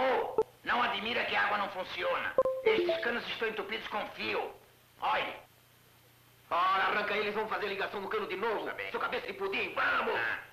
queimou. Não admira que a água não funciona. Estes canos estão entupidos com fio. Olhe. Ora, arranca eles, vão fazer ligação no cano de novo. Tá. Sua cabeça de pudim, vamos! Ah.